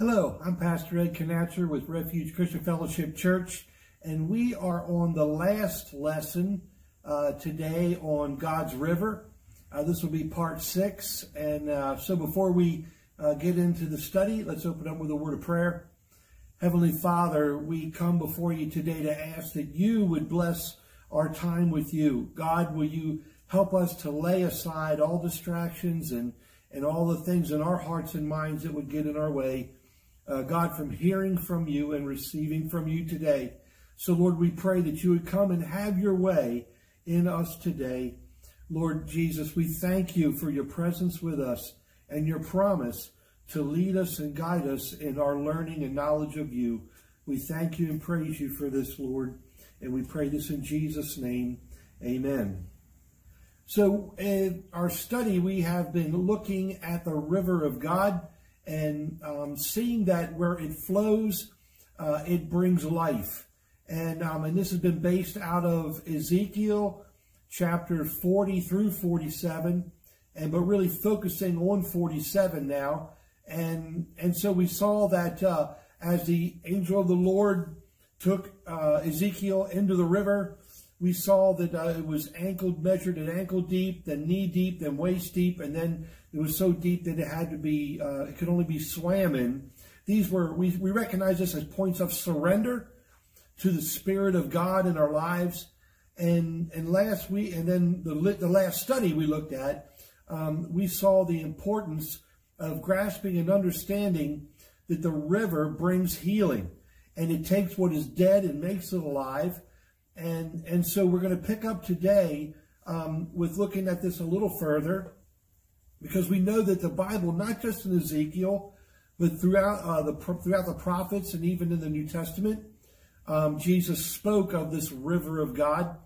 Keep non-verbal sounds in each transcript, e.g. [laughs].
Hello, I'm Pastor Ed Connatser with Refuge Christian Fellowship Church, and we are on the last lesson uh, today on God's River. Uh, this will be part six, and uh, so before we uh, get into the study, let's open up with a word of prayer. Heavenly Father, we come before you today to ask that you would bless our time with you. God, will you help us to lay aside all distractions and, and all the things in our hearts and minds that would get in our way uh, God, from hearing from you and receiving from you today. So, Lord, we pray that you would come and have your way in us today. Lord Jesus, we thank you for your presence with us and your promise to lead us and guide us in our learning and knowledge of you. We thank you and praise you for this, Lord, and we pray this in Jesus' name. Amen. So, in our study, we have been looking at the river of God and um, seeing that where it flows, uh, it brings life. And, um, and this has been based out of Ezekiel chapter 40 through 47, and but really focusing on 47 now. And, and so we saw that uh, as the angel of the Lord took uh, Ezekiel into the river, we saw that uh, it was ankle measured at ankle deep, then knee deep, then waist deep, and then it was so deep that it had to be, uh, it could only be swam in. These were, we, we recognize this as points of surrender to the Spirit of God in our lives. And, and last week, and then the, the last study we looked at, um, we saw the importance of grasping and understanding that the river brings healing and it takes what is dead and makes it alive. And, and so we're going to pick up today um, with looking at this a little further because we know that the Bible, not just in Ezekiel, but throughout uh, the throughout the prophets and even in the New Testament, um, Jesus spoke of this river of God.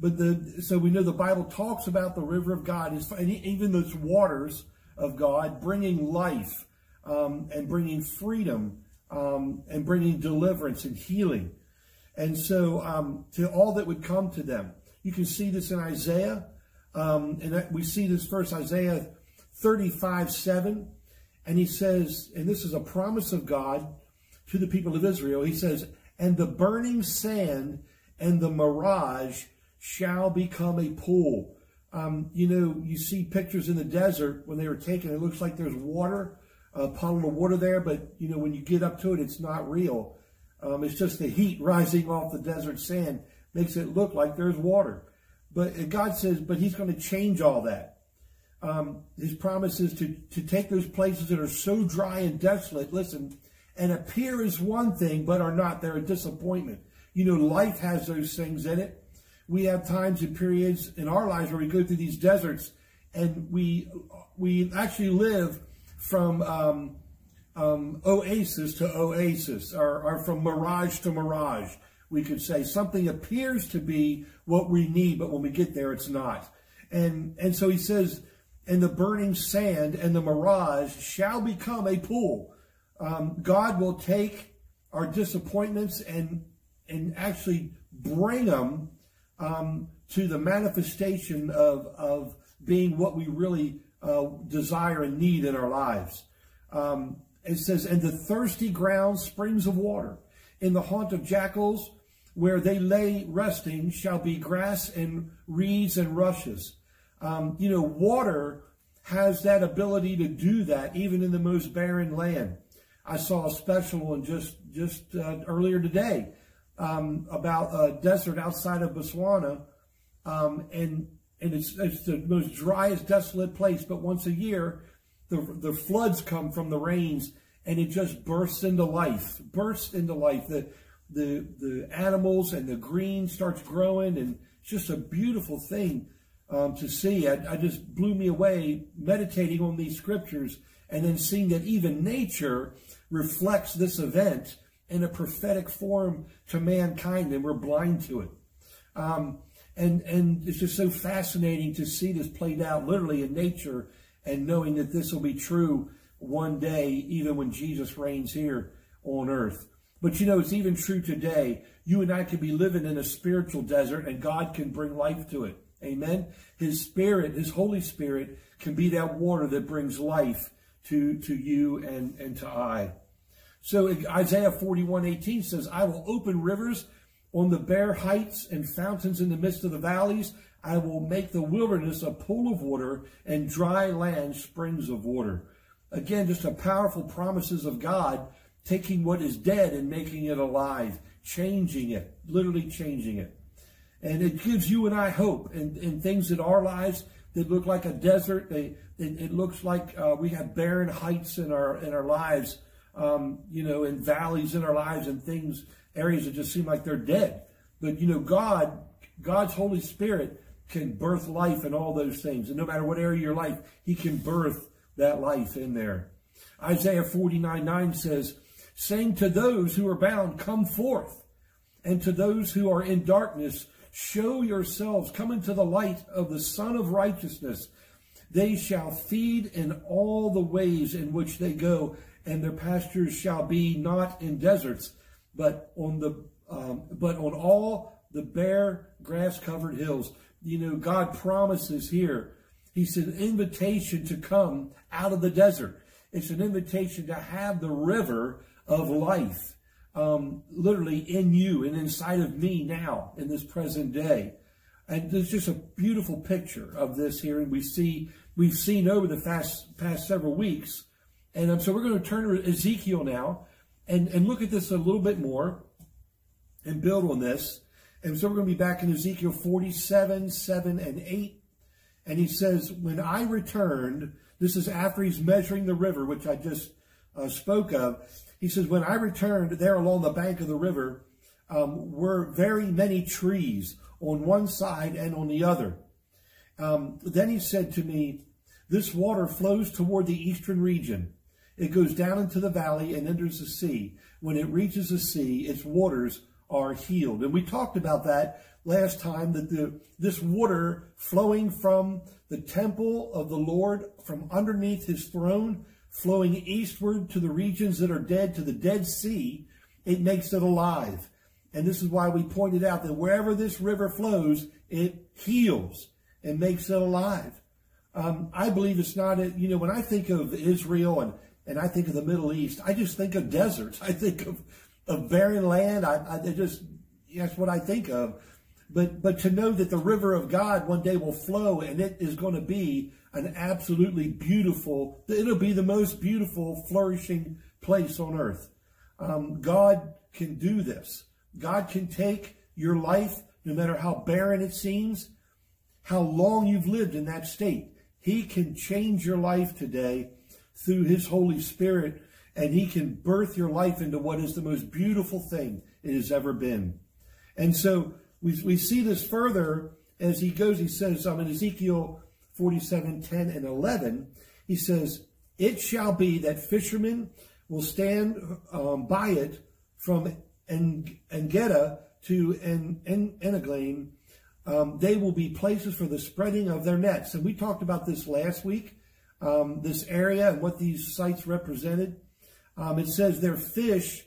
But the so we know the Bible talks about the river of God is and even those waters of God bringing life um, and bringing freedom um, and bringing deliverance and healing. And so um, to all that would come to them, you can see this in Isaiah, um, and we see this first Isaiah 35, 7. And he says, and this is a promise of God to the people of Israel. He says, and the burning sand and the mirage shall become a pool. Um, you know, you see pictures in the desert when they were taken, it looks like there's water, a puddle of water there, but, you know, when you get up to it, it's not real. Um, it's just the heat rising off the desert sand makes it look like there's water. But God says, but he's going to change all that um, his promise is to, to take those places that are so dry and desolate, listen, and appear as one thing, but are not. They're a disappointment. You know, life has those things in it. We have times and periods in our lives where we go through these deserts and we, we actually live from um, um, oasis to oasis, or, or from mirage to mirage. We could say something appears to be what we need, but when we get there, it's not. And, and so he says, and the burning sand and the mirage shall become a pool. Um, God will take our disappointments and and actually bring them um, to the manifestation of of being what we really uh, desire and need in our lives. Um, it says, "And the thirsty ground springs of water in the haunt of jackals." Where they lay resting shall be grass and reeds and rushes. Um, you know, water has that ability to do that even in the most barren land. I saw a special one just just uh, earlier today um, about a desert outside of Botswana, um, and and it's it's the most driest, desolate place. But once a year, the the floods come from the rains, and it just bursts into life, bursts into life. The the the animals and the green starts growing, and it's just a beautiful thing um, to see. I, I just blew me away meditating on these scriptures and then seeing that even nature reflects this event in a prophetic form to mankind, and we're blind to it. Um, and and it's just so fascinating to see this played out literally in nature, and knowing that this will be true one day, even when Jesus reigns here on earth. But you know, it's even true today. You and I could be living in a spiritual desert, and God can bring life to it. Amen. His Spirit, His Holy Spirit, can be that water that brings life to, to you and, and to I. So Isaiah 41, 18 says, I will open rivers on the bare heights and fountains in the midst of the valleys. I will make the wilderness a pool of water and dry land springs of water. Again, just a powerful promises of God taking what is dead and making it alive, changing it, literally changing it. And it gives you and I hope in, in things in our lives that look like a desert. They, it, it looks like uh, we have barren heights in our in our lives, um, you know, and valleys in our lives, and things areas that just seem like they're dead. But you know, God, God's Holy Spirit can birth life and all those things, and no matter what area of your life, He can birth that life in there. Isaiah 49 9 says, saying to those who are bound, Come forth, and to those who are in darkness, show yourselves, come into the light of the Son of Righteousness. They shall feed in all the ways in which they go, and their pastures shall be not in deserts, but on the um, but on all the bare grass-covered hills. You know, God promises here. He's an invitation to come out of the desert. It's an invitation to have the river of life um, literally in you and inside of me now in this present day. And there's just a beautiful picture of this here. And we see, we've seen over the past, past several weeks. And um, so we're going to turn to Ezekiel now and, and look at this a little bit more and build on this. And so we're going to be back in Ezekiel 47, 7, and 8. And he says, when I returned, this is after he's measuring the river, which I just uh, spoke of. He says, when I returned there along the bank of the river, um, were very many trees on one side and on the other. Um, then he said to me, this water flows toward the eastern region. It goes down into the valley and enters the sea. When it reaches the sea, its waters are healed. And we talked about that last time, that the, this water flowing from the temple of the Lord, from underneath his throne, flowing eastward to the regions that are dead, to the Dead Sea, it makes it alive. And this is why we pointed out that wherever this river flows, it heals and makes it alive. Um, I believe it's not, a, you know, when I think of Israel and, and I think of the Middle East, I just think of deserts. [laughs] I think of, of barren land. I, I just, that's what I think of. But, but to know that the river of God one day will flow and it is going to be an absolutely beautiful, it'll be the most beautiful, flourishing place on earth. Um, God can do this. God can take your life, no matter how barren it seems, how long you've lived in that state. He can change your life today through his Holy Spirit, and he can birth your life into what is the most beautiful thing it has ever been. And so we, we see this further as he goes. He says um, in Ezekiel 47, 10, and 11, he says, It shall be that fishermen will stand um, by it from En- to en-. Um, they will be places for the spreading of their nets. And we talked about this last week, um, this area and what these sites represented. Um, it says their fish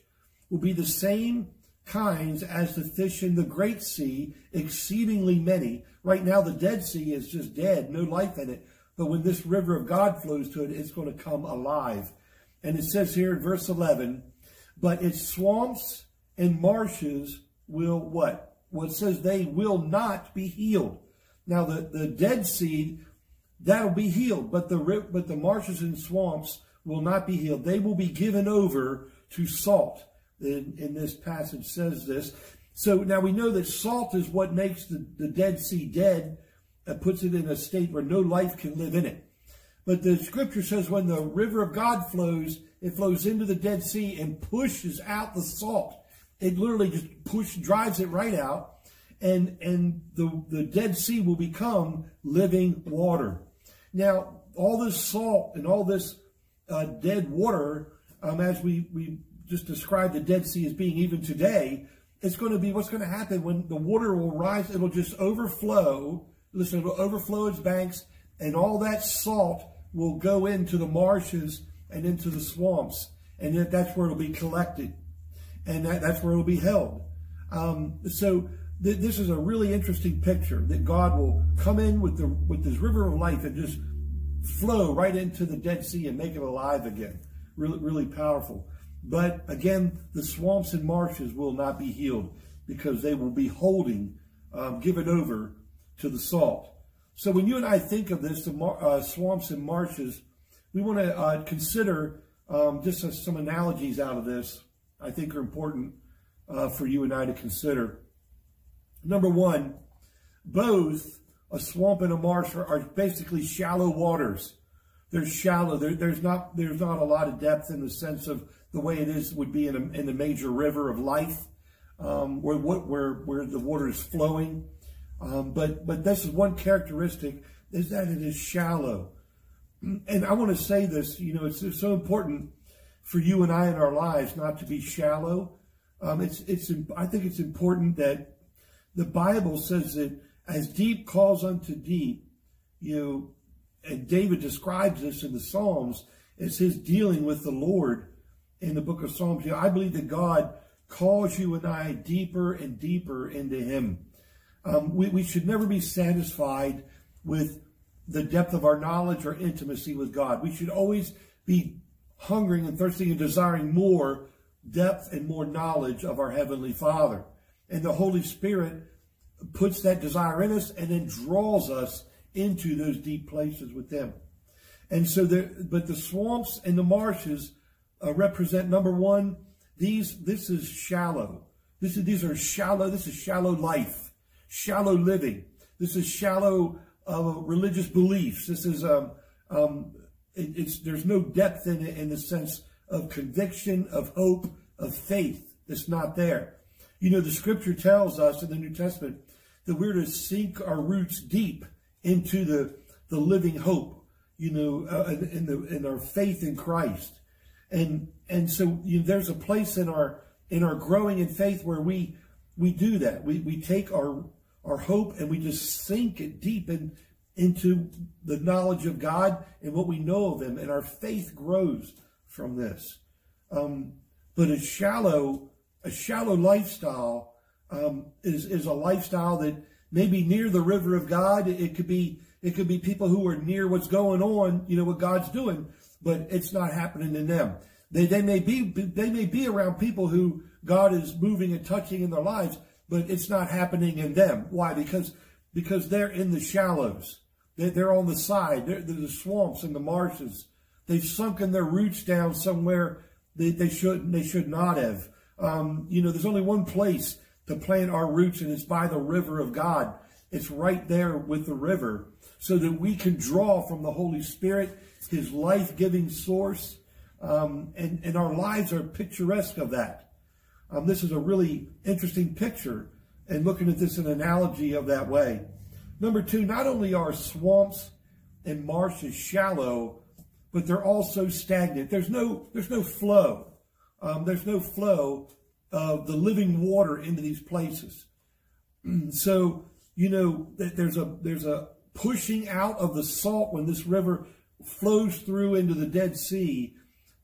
will be the same kinds as the fish in the Great Sea, exceedingly many. Right now, the Dead Sea is just dead, no life in it. But when this river of God flows to it, it's going to come alive. And it says here in verse 11, but its swamps and marshes will what? Well, it says they will not be healed. Now, the, the Dead Sea, that'll be healed, but the, but the marshes and swamps will not be healed. They will be given over to salt in, in this passage says this. So now we know that salt is what makes the, the Dead Sea dead, and puts it in a state where no life can live in it. But the scripture says when the river of God flows, it flows into the Dead Sea and pushes out the salt. It literally just push drives it right out, and and the the Dead Sea will become living water. Now, all this salt and all this uh, dead water, um, as we we just described the Dead Sea as being even today, it's going to be what's going to happen when the water will rise. It'll just overflow. Listen, it'll overflow its banks, and all that salt will go into the marshes and into the swamps, and that's where it'll be collected, and that, that's where it'll be held. Um, so th this is a really interesting picture that God will come in with the with this river of life and just flow right into the Dead Sea and make it alive again. Really, really powerful. But again, the swamps and marshes will not be healed because they will be holding, um, given over to the salt. So when you and I think of this, the uh, swamps and marshes, we want to uh, consider um, just some analogies out of this I think are important uh, for you and I to consider. Number one, both a swamp and a marsh are, are basically shallow waters. They're shallow. There, there's not there's not a lot of depth in the sense of the way it is would be in a, in the major river of life, um, where where where the water is flowing. Um, but but this is one characteristic is that it is shallow. And I want to say this. You know, it's, it's so important for you and I in our lives not to be shallow. Um, it's it's I think it's important that the Bible says that as deep calls unto deep, you and David describes this in the Psalms as his dealing with the Lord in the book of Psalms. You know, I believe that God calls you and I deeper and deeper into him. Um, we, we should never be satisfied with the depth of our knowledge or intimacy with God. We should always be hungering and thirsting and desiring more depth and more knowledge of our Heavenly Father. And the Holy Spirit puts that desire in us and then draws us into those deep places with them. And so there, but the swamps and the marshes uh, represent number one, these, this is shallow. This is, these are shallow, this is shallow life, shallow living. This is shallow uh, religious beliefs. This is, um, um, it, it's, there's no depth in it in the sense of conviction, of hope, of faith. It's not there. You know, the scripture tells us in the New Testament that we're to sink our roots deep into the, the living hope, you know, uh, in, the, in our faith in Christ. And, and so you know, there's a place in our, in our growing in faith where we, we do that. We, we take our, our hope and we just sink it deep in, into the knowledge of God and what we know of him. And our faith grows from this. Um, but a shallow, a shallow lifestyle um, is, is a lifestyle that maybe near the river of God. It could be it could be people who are near what's going on, you know, what God's doing, but it's not happening in them. They they may be they may be around people who God is moving and touching in their lives, but it's not happening in them. Why? Because because they're in the shallows. They're, they're on the side. They're, they're the swamps and the marshes. They've sunken their roots down somewhere they, they should they should not have. Um, you know, there's only one place to plant our roots, and it's by the river of God. It's right there with the river so that we can draw from the Holy Spirit, his life-giving source, um, and, and our lives are picturesque of that. Um, this is a really interesting picture and looking at this an analogy of that way. Number two, not only are swamps and marshes shallow, but they're also stagnant. There's no, there's no flow. Um, there's no flow of the living water into these places. [clears throat] so, you know, that there's a, there's a pushing out of the salt when this river flows through into the Dead Sea,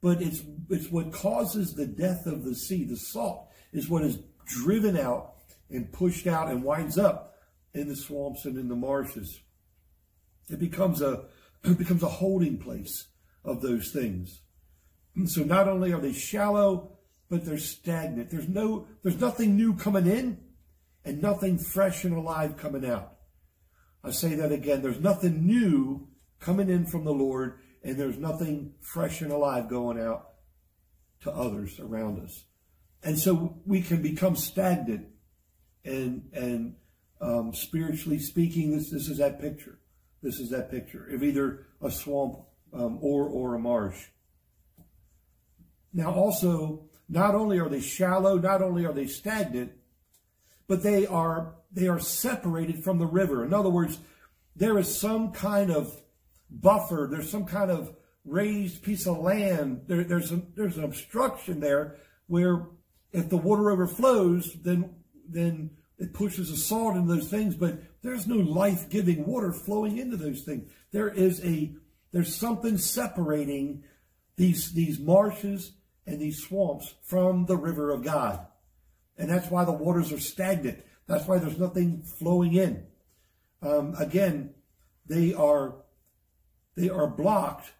but it's, it's what causes the death of the sea. The salt is what is driven out and pushed out and winds up in the swamps and in the marshes. It becomes a, [clears throat] it becomes a holding place of those things. [clears throat] So not only are they shallow, but they're stagnant. There's no, there's nothing new coming in and nothing fresh and alive coming out. I say that again. There's nothing new coming in from the Lord and there's nothing fresh and alive going out to others around us. And so we can become stagnant and, and um, spiritually speaking, this, this is that picture. This is that picture of either a swamp um, or, or a marsh. Now also, not only are they shallow, not only are they stagnant, but they are they are separated from the river. In other words, there is some kind of buffer. There's some kind of raised piece of land. There, there's a, there's an obstruction there where if the water overflows, then then it pushes the salt into those things. But there's no life-giving water flowing into those things. There is a there's something separating these these marshes and these swamps from the river of God. And that's why the waters are stagnant. That's why there's nothing flowing in. Um, again, they are, they are blocked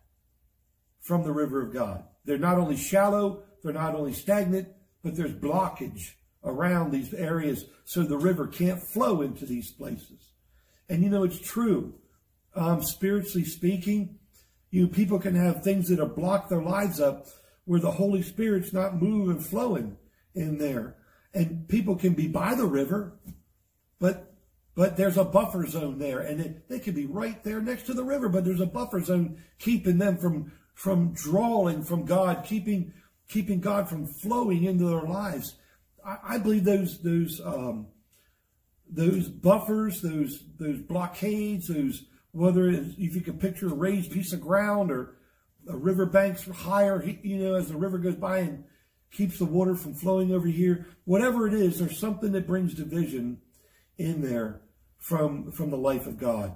from the river of God. They're not only shallow, they're not only stagnant, but there's blockage around these areas so the river can't flow into these places. And you know, it's true. Um, spiritually speaking, you know, people can have things that have blocked their lives up where the Holy Spirit's not moving, flowing in there. And people can be by the river, but but there's a buffer zone there, and they could be right there next to the river, but there's a buffer zone keeping them from from drawing from God, keeping keeping God from flowing into their lives. I, I believe those those um, those buffers, those those blockades, those whether if you can picture a raised piece of ground or a river banks higher, you know, as the river goes by and keeps the water from flowing over here. Whatever it is, there's something that brings division in there from from the life of God.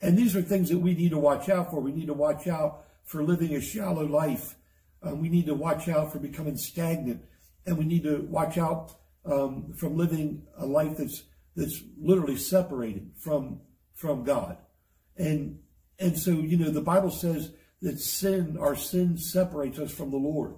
And these are things that we need to watch out for. We need to watch out for living a shallow life. Um, we need to watch out for becoming stagnant, and we need to watch out um, from living a life that's that's literally separated from from God. And and so you know the Bible says that sin, our sin, separates us from the Lord.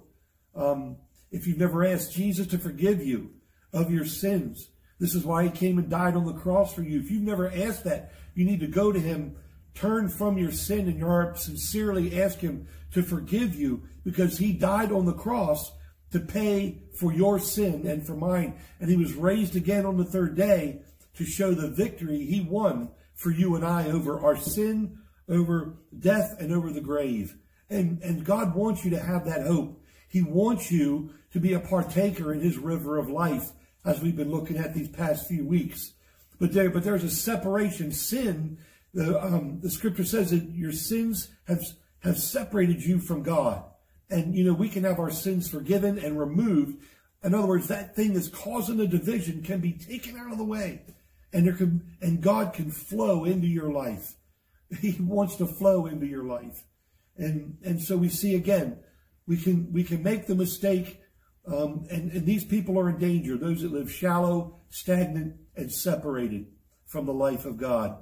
Um, if you've never asked Jesus to forgive you of your sins, this is why he came and died on the cross for you. If you've never asked that, you need to go to him, turn from your sin in your heart, sincerely ask him to forgive you because he died on the cross to pay for your sin and for mine. And he was raised again on the third day to show the victory he won for you and I over our sin, over death, and over the grave. And, and God wants you to have that hope. He wants you to be a partaker in his river of life as we've been looking at these past few weeks. But there, but there's a separation. Sin, the, um, the scripture says that your sins have, have separated you from God. And, you know, we can have our sins forgiven and removed. In other words, that thing that's causing the division can be taken out of the way. And there can, and God can flow into your life. He wants to flow into your life. And, and so we see again, we can, we can make the mistake um, and, and, these people are in danger, those that live shallow, stagnant, and separated from the life of God.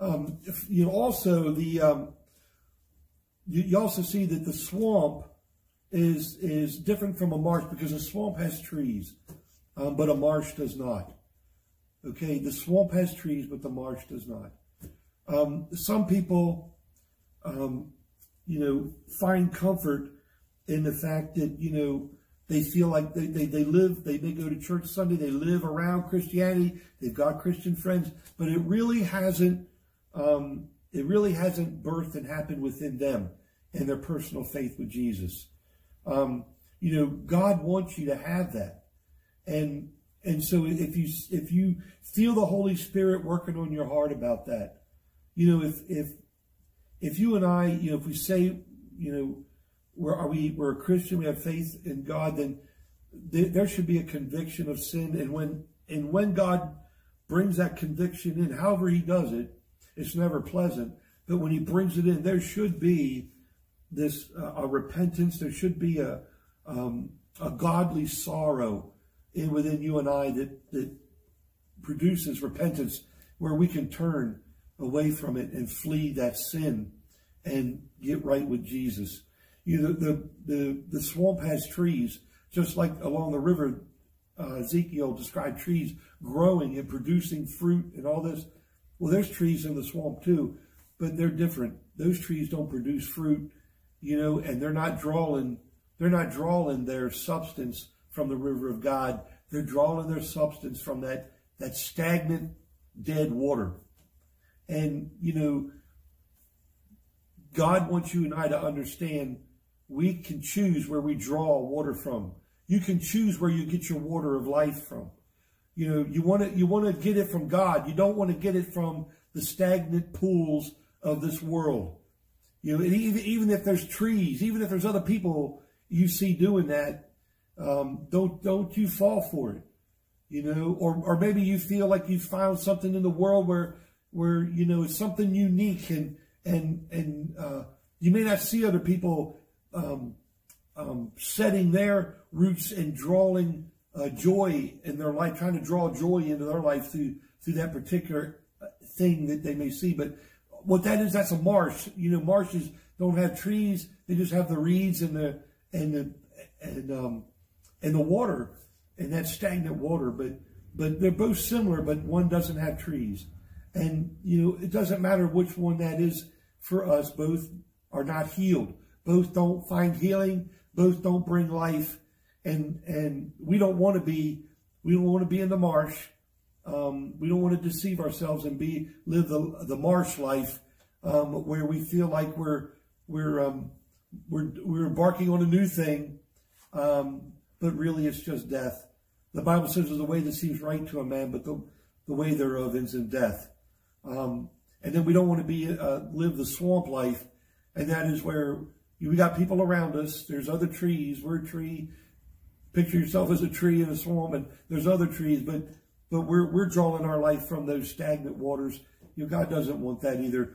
Um, you know, also the um, you, you, also see that the swamp is is different from a marsh because a swamp has trees, um, but a marsh does not. Okay, the swamp has trees, but the marsh does not. Um, some people, um, you know, find comfort in the fact that you know they feel like they, they, they live, they, they go to church Sunday, they live around Christianity, they've got Christian friends, but it really hasn't, um, it really hasn't birthed and happened within them and their personal faith with Jesus. Um, you know, God wants you to have that. And, and so if you, if you feel the Holy Spirit working on your heart about that, you know, if, if, if you and I, you know, if we say, you know, we're, are we, we're a Christian, we have faith in God, then th there should be a conviction of sin. And when, and when God brings that conviction in, however he does it, it's never pleasant. But when he brings it in, there should be this, uh, a repentance. There should be a, um, a godly sorrow in within you and I that, that produces repentance where we can turn away from it and flee that sin and get right with Jesus. You know, the, the, the swamp has trees, just like along the river, uh, Ezekiel described trees growing and producing fruit and all this. Well, there's trees in the swamp too, but they're different. Those trees don't produce fruit, you know, and they're not drawing, they're not drawing their substance from the river of God. They're drawing their substance from that, that stagnant, dead water. And, you know, God wants you and I to understand we can choose where we draw water from. You can choose where you get your water of life from. You know, you want to you want to get it from God. You don't want to get it from the stagnant pools of this world. You know, even even if there's trees, even if there's other people you see doing that, um, don't don't you fall for it. You know, or or maybe you feel like you found something in the world where where you know it's something unique and and and uh, you may not see other people um, um, setting their roots and drawing uh, joy in their life, trying to draw joy into their life through through that particular uh, thing that they may see. But what that is, that's a marsh. You know, marshes don't have trees; they just have the reeds and the and the and um, and the water and that stagnant water, but but they're both similar, but one doesn't have trees. And you know, it doesn't matter which one that is for us, both are not healed. Both don't find healing, both don't bring life. And and we don't want to be we don't want to be in the marsh. Um, we don't want to deceive ourselves and be live the the marsh life um, where we feel like we're we're um, we're we're embarking on a new thing, um, but really it's just death. The Bible says there's a way that seems right to a man, but the, the way thereof ends in death. Um, and then we don't want to be uh, live the swamp life, and that is where we got people around us. There's other trees. We're a tree. Picture yourself as a tree in a swamp, and there's other trees, but but we're we're drawing our life from those stagnant waters. You know, God doesn't want that either.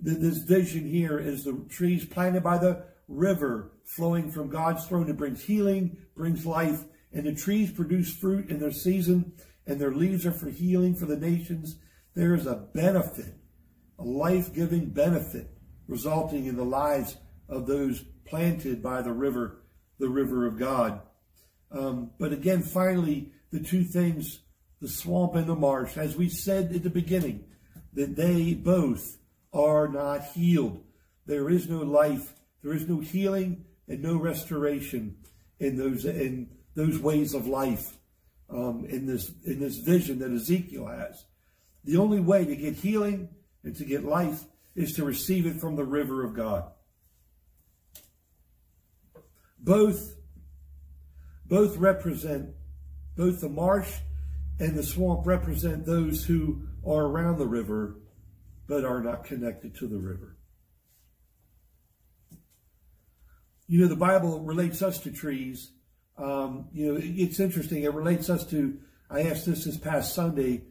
This vision here is the trees planted by the river flowing from God's throne. It brings healing, brings life, and the trees produce fruit in their season, and their leaves are for healing for the nations. There is a benefit, a life-giving benefit resulting in the lives of those planted by the river, the river of God. Um, but again, finally, the two things, the swamp and the marsh, as we said at the beginning, that they both are not healed. There is no life, there is no healing and no restoration in those in those ways of life um, in this in this vision that Ezekiel has. The only way to get healing and to get life is to receive it from the river of God. Both both represent both the marsh and the swamp represent those who are around the river but are not connected to the river. You know, the Bible relates us to trees um, you know, it's interesting. It relates us to, I asked this this past Sunday,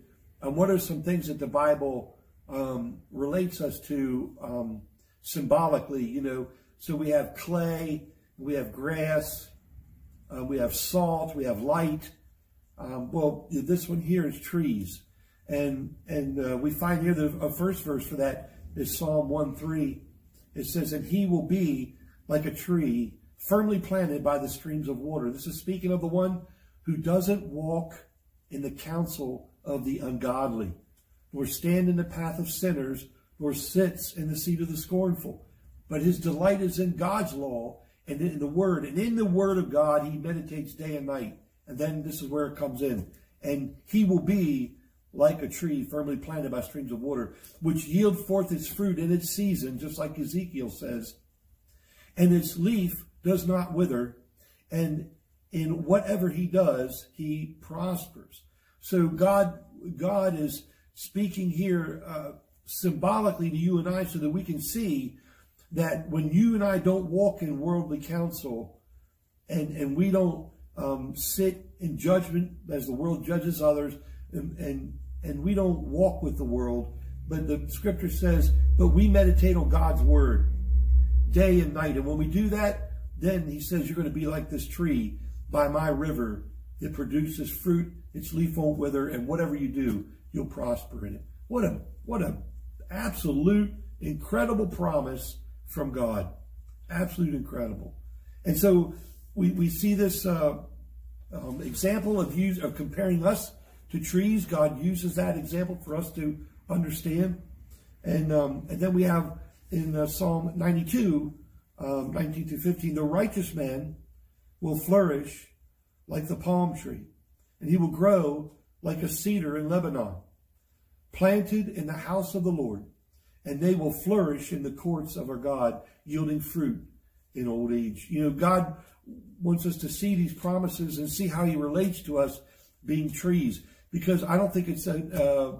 um, what are some things that the Bible um, relates us to um, symbolically, you know? So we have clay, we have grass, uh, we have salt, we have light. Um, well, this one here is trees. And and uh, we find here the first verse for that is Psalm 1 3. It says, And he will be like a tree firmly planted by the streams of water. This is speaking of the one who doesn't walk in the counsel of the ungodly, nor stand in the path of sinners, nor sits in the seat of the scornful. But his delight is in God's law and in the word. And in the word of God, he meditates day and night. And then this is where it comes in. And he will be like a tree firmly planted by streams of water, which yield forth its fruit in its season, just like Ezekiel says. And its leaf does not wither, and in whatever he does, he prospers. So God, God is speaking here uh, symbolically to you and I so that we can see that when you and I don't walk in worldly counsel and, and we don't um, sit in judgment as the world judges others and, and, and we don't walk with the world, but the scripture says, but we meditate on God's word day and night. And when we do that, then he says, You're going to be like this tree by my river that produces fruit, its leaf won't wither, and whatever you do, you'll prosper in it. What a what a absolute incredible promise from God. Absolute incredible. And so we, we see this uh, um, example of use of comparing us to trees. God uses that example for us to understand. And um, and then we have in uh, Psalm 92 um, 19 to 15, the righteous man will flourish like the palm tree, and he will grow like a cedar in Lebanon, planted in the house of the Lord, and they will flourish in the courts of our God, yielding fruit in old age. You know, God wants us to see these promises and see how he relates to us being trees, because I don't think it's a,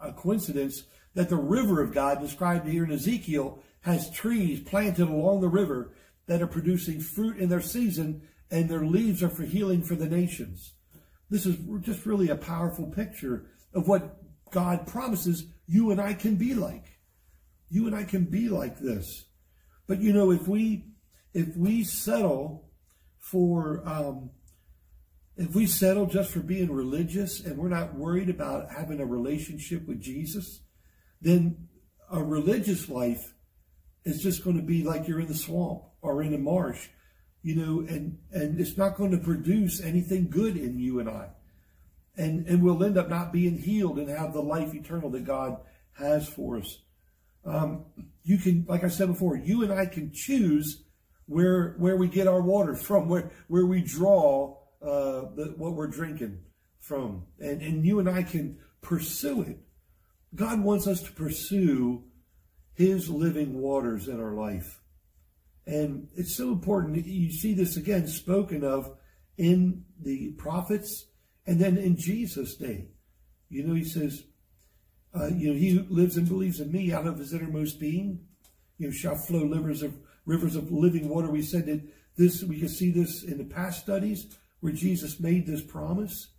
a coincidence that the river of God described here in Ezekiel has trees planted along the river that are producing fruit in their season, and their leaves are for healing for the nations. This is just really a powerful picture of what God promises you and I can be like. You and I can be like this. But you know, if we if we settle for um, if we settle just for being religious and we're not worried about having a relationship with Jesus, then a religious life is just going to be like you're in the swamp or in a marsh. You know, and, and it's not going to produce anything good in you and I. And, and we'll end up not being healed and have the life eternal that God has for us. Um, you can, like I said before, you and I can choose where where we get our water from, where where we draw uh, the, what we're drinking from, and and you and I can pursue it. God wants us to pursue His living waters in our life, and it's so important. You see this again spoken of in the prophets, and then in Jesus' day. You know, He says, uh, you know, He who lives and believes in Me, out of His innermost being, you know, shall flow rivers of rivers of living water. We said that this, we can see this in the past studies where Jesus made this promise.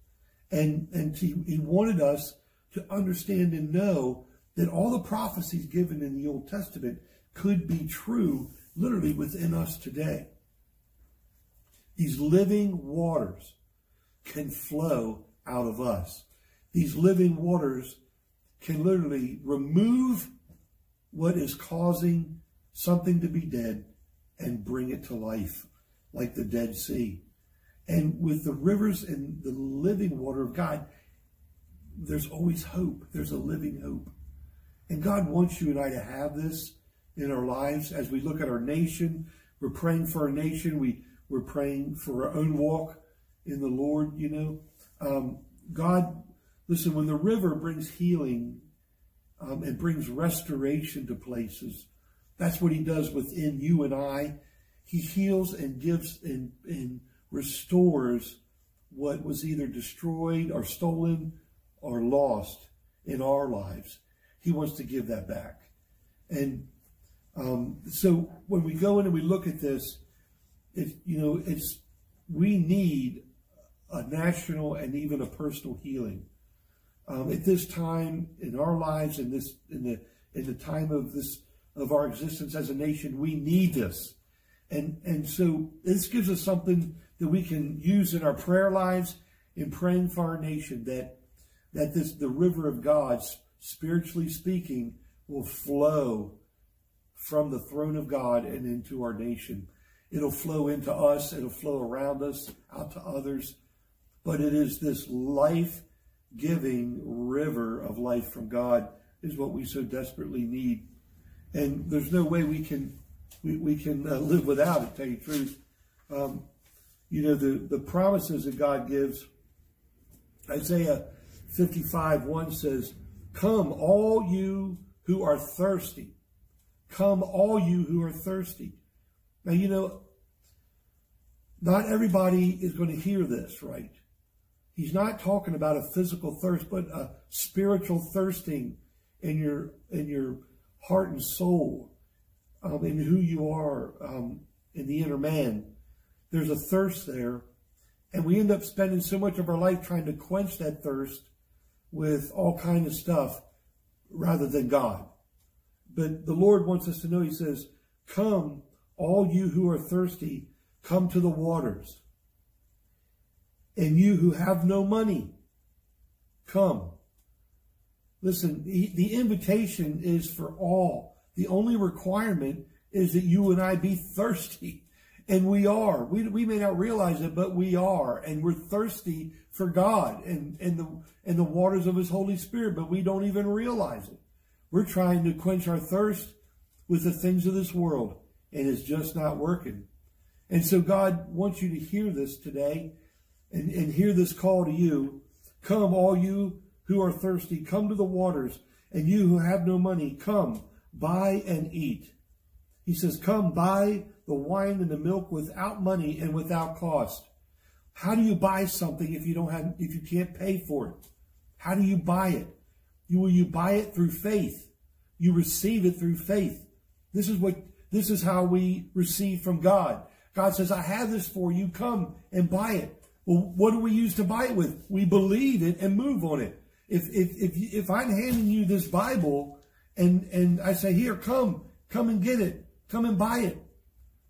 And, and he, he wanted us to understand and know that all the prophecies given in the Old Testament could be true literally within us today. These living waters can flow out of us. These living waters can literally remove what is causing something to be dead and bring it to life like the Dead Sea. And with the rivers and the living water of God, there's always hope. There's a living hope. And God wants you and I to have this in our lives as we look at our nation. We're praying for our nation. We, we're praying for our own walk in the Lord, you know. Um, God, listen, when the river brings healing um, and brings restoration to places, that's what he does within you and I. He heals and gives and, and restores what was either destroyed or stolen or lost in our lives. He wants to give that back. And um, so when we go in and we look at this, it, you know, it's, we need a national and even a personal healing. Um, at this time in our lives, in this, in the, in the time of this of our existence as a nation. We need this. And, and so this gives us something that we can use in our prayer lives in praying for our nation that, that this, the river of God, spiritually speaking, will flow from the throne of God and into our nation. It'll flow into us. It'll flow around us, out to others. But it is this life-giving river of life from God is what we so desperately need and there's no way we can we, we can uh, live without it. Tell you the truth, um, you know the the promises that God gives. Isaiah 55 1 says, "Come, all you who are thirsty, come, all you who are thirsty." Now you know, not everybody is going to hear this, right? He's not talking about a physical thirst, but a spiritual thirsting in your in your heart and soul um, in who you are um, in the inner man. There's a thirst there. And we end up spending so much of our life trying to quench that thirst with all kind of stuff rather than God. But the Lord wants us to know, he says, come, all you who are thirsty, come to the waters. And you who have no money, come. Listen, the, invitation is for all. The only requirement is that you and I be thirsty. And we are. We, we may not realize it, but we are. And we're thirsty for God and, and, the, and the waters of His Holy Spirit, but we don't even realize it. We're trying to quench our thirst with the things of this world, and it's just not working. And so God wants you to hear this today and, and hear this call to you. Come, all you who are thirsty, come to the waters, and you who have no money, come, buy and eat. He says, come buy the wine and the milk without money and without cost. How do you buy something if you don't have, if you can't pay for it? How do you buy it? You, will you buy it through faith? You receive it through faith. This is what, this is how we receive from God. God says, I have this for you. Come and buy it. Well, what do we use to buy it with? We believe it and move on it. If, if, if, if I'm handing you this Bible and, and I say, here, come, come and get it. Come and buy it.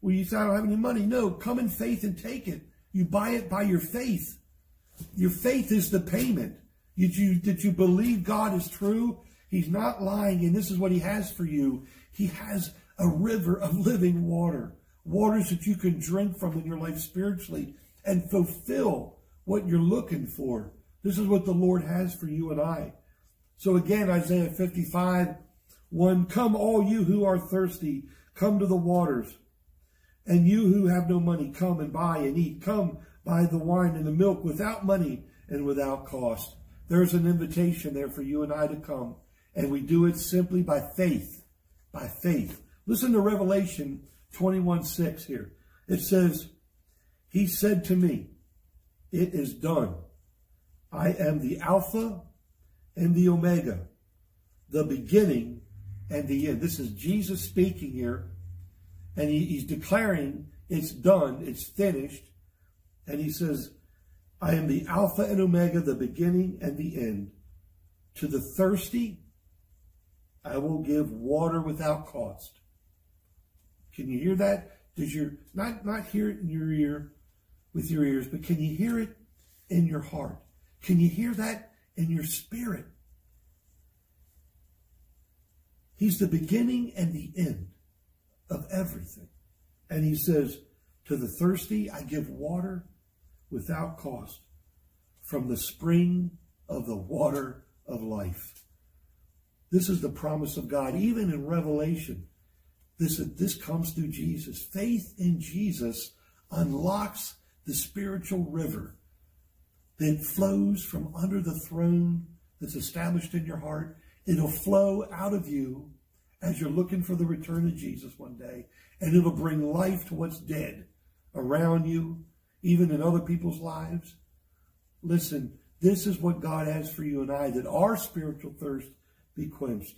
Well, you say, I don't have any money. No, come in faith and take it. You buy it by your faith. Your faith is the payment. Did you, did you believe God is true? He's not lying, and this is what he has for you. He has a river of living water waters that you can drink from in your life spiritually and fulfill what you're looking for. This is what the Lord has for you and I. So again, Isaiah 55, 1, Come all you who are thirsty, come to the waters. And you who have no money, come and buy and eat. Come buy the wine and the milk without money and without cost. There's an invitation there for you and I to come. And we do it simply by faith. By faith. Listen to Revelation 21, 6 here. It says, He said to me, It is done. I am the Alpha and the Omega, the beginning and the end. This is Jesus speaking here, and he, he's declaring it's done, it's finished. And he says, I am the Alpha and Omega, the beginning and the end. To the thirsty, I will give water without cost. Can you hear that? Does your not not hear it in your ear with your ears, but can you hear it in your heart? Can you hear that in your spirit? He's the beginning and the end of everything. And he says, To the thirsty, I give water without cost from the spring of the water of life. This is the promise of God. Even in Revelation, this, this comes through Jesus. Faith in Jesus unlocks the spiritual river that flows from under the throne that's established in your heart. It'll flow out of you as you're looking for the return of Jesus one day, and it'll bring life to what's dead around you, even in other people's lives. Listen, this is what God has for you and I, that our spiritual thirst be quenched.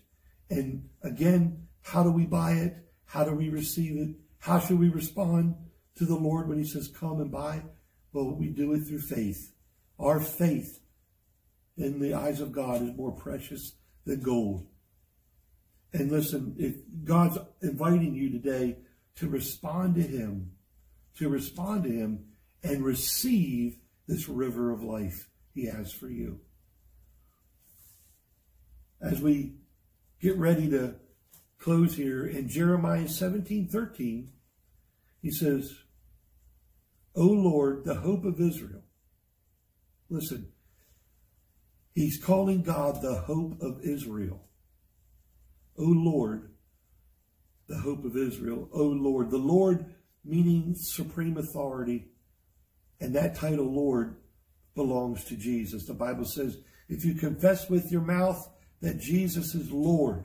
And again, how do we buy it? How do we receive it? How should we respond to the Lord when he says, come and buy? Well, we do it through faith. Our faith in the eyes of God is more precious than gold. And listen, if God's inviting you today to respond to him, to respond to him and receive this river of life he has for you. As we get ready to close here in Jeremiah 17, 13, he says, O Lord, the hope of Israel, Listen, he's calling God the hope of Israel. O Lord, the hope of Israel. O Lord, the Lord meaning supreme authority. And that title, Lord, belongs to Jesus. The Bible says, if you confess with your mouth that Jesus is Lord,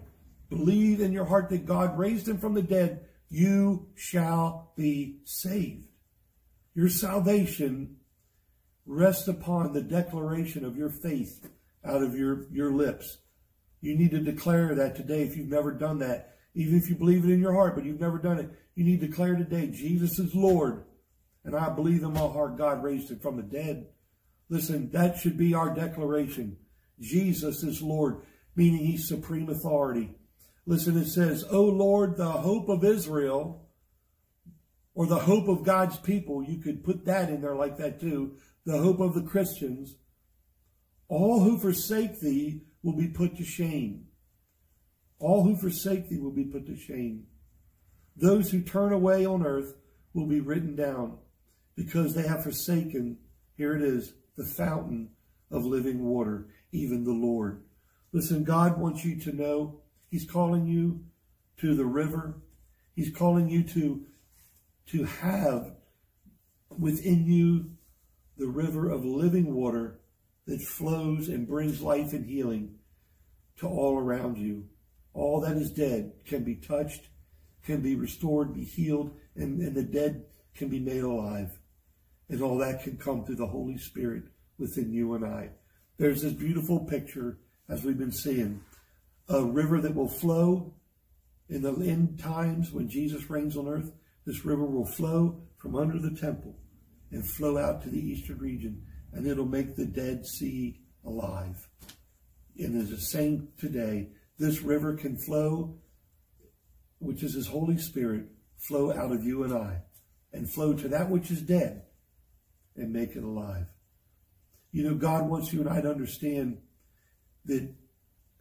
believe in your heart that God raised him from the dead, you shall be saved. Your salvation rests upon the declaration of your faith out of your, your lips. You need to declare that today if you've never done that. Even if you believe it in your heart, but you've never done it, you need to declare today, Jesus is Lord. And I believe in my heart God raised him from the dead. Listen, that should be our declaration. Jesus is Lord, meaning he's supreme authority. Listen, it says, O Lord, the hope of Israel, or the hope of God's people. You could put that in there like that too the hope of the Christians, all who forsake thee will be put to shame. All who forsake thee will be put to shame. Those who turn away on earth will be written down because they have forsaken, here it is, the fountain of living water, even the Lord. Listen, God wants you to know he's calling you to the river. He's calling you to, to have within you the river of living water that flows and brings life and healing to all around you. All that is dead can be touched, can be restored, be healed, and, and the dead can be made alive. And all that can come through the Holy Spirit within you and I. There's this beautiful picture, as we've been seeing, a river that will flow in the end times when Jesus reigns on earth. This river will flow from under the temple and flow out to the eastern region, and it'll make the Dead Sea alive. And as the same today, this river can flow, which is his Holy Spirit, flow out of you and I, and flow to that which is dead and make it alive. You know, God wants you and I to understand that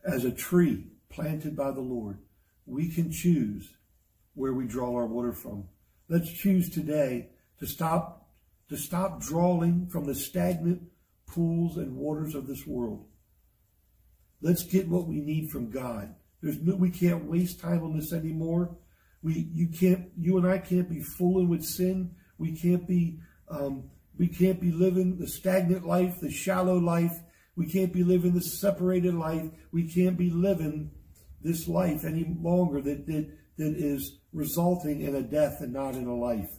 as a tree planted by the Lord, we can choose where we draw our water from. Let's choose today to stop, to stop drawing from the stagnant pools and waters of this world. Let's get what we need from God. There's no, we can't waste time on this anymore. We, you can't, you and I can't be fooling with sin. We can't be, um, we can't be living the stagnant life, the shallow life. We can't be living the separated life. We can't be living this life any longer that, that, that is resulting in a death and not in a life.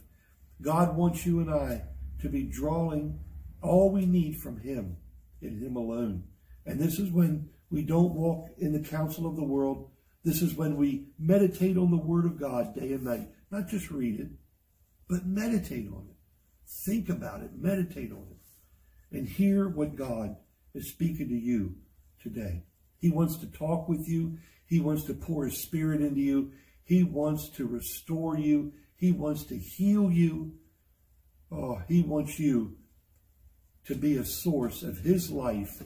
God wants you and I to be drawing all we need from him in him alone. And this is when we don't walk in the counsel of the world. This is when we meditate on the word of God day and night. Not just read it, but meditate on it. Think about it. Meditate on it. And hear what God is speaking to you today. He wants to talk with you. He wants to pour his spirit into you. He wants to restore you. He wants to heal you. Oh, he wants you to be a source of his life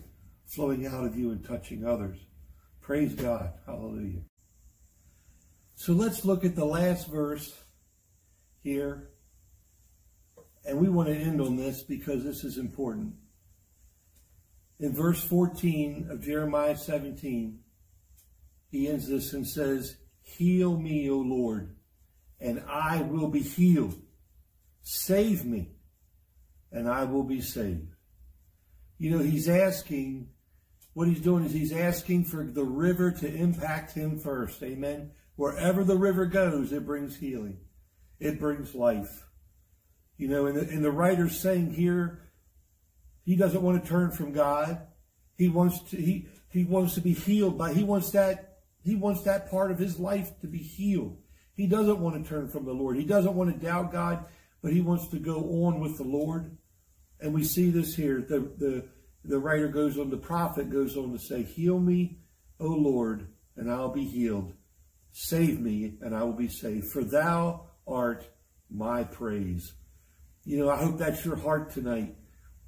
flowing out of you and touching others. Praise God. Hallelujah. So let's look at the last verse here. And we want to end on this because this is important. In verse 14 of Jeremiah 17, he ends this and says, Heal me, O Lord, and I will be healed. Save me, and I will be saved. You know, he's asking what he's doing is he's asking for the river to impact him first. Amen. Wherever the river goes, it brings healing. It brings life. You know, and the, and the writer's saying here, he doesn't want to turn from God. He wants to, he, he wants to be healed by, he wants that, he wants that part of his life to be healed. He doesn't want to turn from the Lord. He doesn't want to doubt God, but he wants to go on with the Lord. And we see this here. The, the, the writer goes on, the prophet goes on to say, Heal me, O Lord, and I'll be healed. Save me, and I will be saved. For thou art my praise. You know, I hope that's your heart tonight.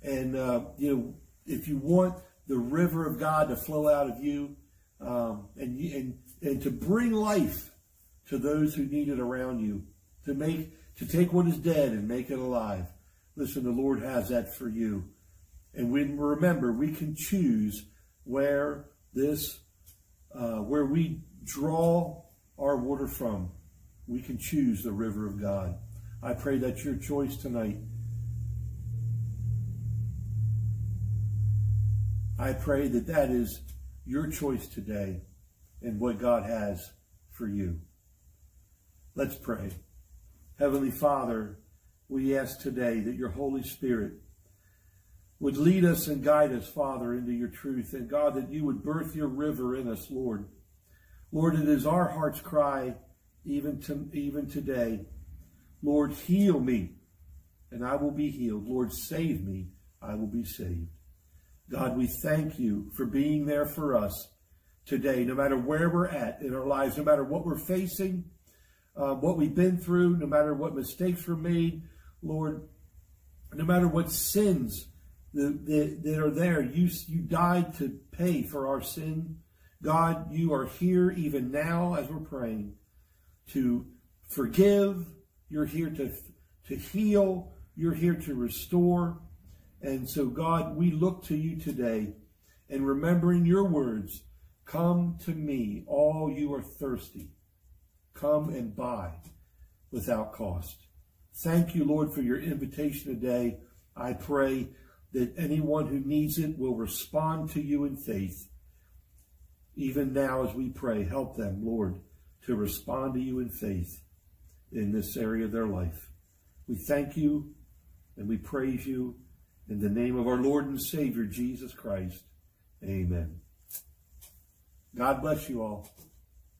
And, uh, you know, if you want the river of God to flow out of you um, and, and, and to bring life to those who need it around you, to make, to take what is dead and make it alive. Listen, the Lord has that for you. And we remember we can choose where this, uh, where we draw our water from. We can choose the river of God. I pray that's your choice tonight. I pray that that is your choice today and what God has for you. Let's pray. Heavenly Father, we ask today that your Holy Spirit would lead us and guide us, Father, into your truth. And God, that you would birth your river in us, Lord. Lord, it is our heart's cry even, to, even today. Lord, heal me, and I will be healed. Lord, save me, I will be saved. God, we thank you for being there for us today, no matter where we're at in our lives, no matter what we're facing, uh, what we've been through, no matter what mistakes were made, Lord, no matter what sins that, that are there. You, you died to pay for our sin. God, you are here even now as we're praying to forgive. You're here to, to heal. You're here to restore. And so, God, we look to you today and remembering your words, come to me, all you are thirsty. Come and buy without cost. Thank you, Lord, for your invitation today. I pray that anyone who needs it will respond to you in faith. Even now, as we pray, help them, Lord, to respond to you in faith in this area of their life. We thank you and we praise you in the name of our Lord and Savior, Jesus Christ. Amen. God bless you all.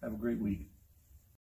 Have a great week.